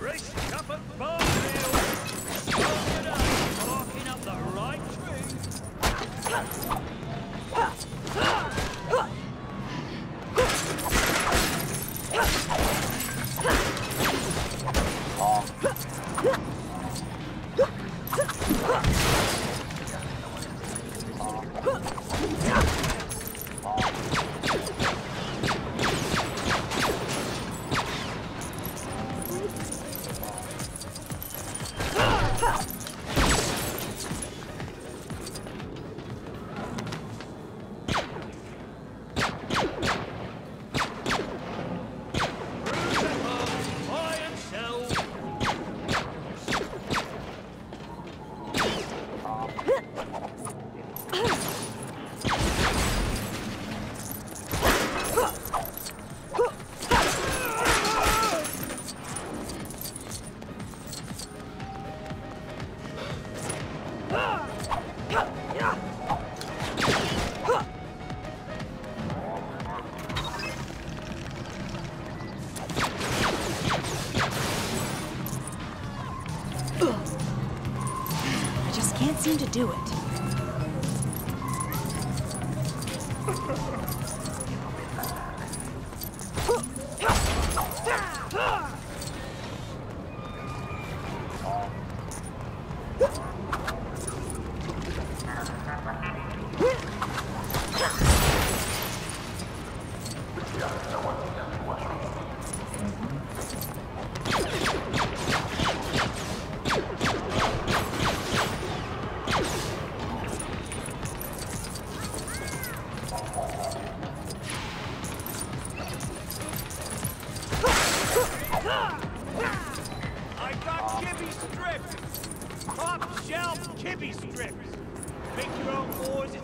Race up and tree. I just can't seem to do it. Yeah. I got kibby strips. Top shelf kibby strips. Make your own oars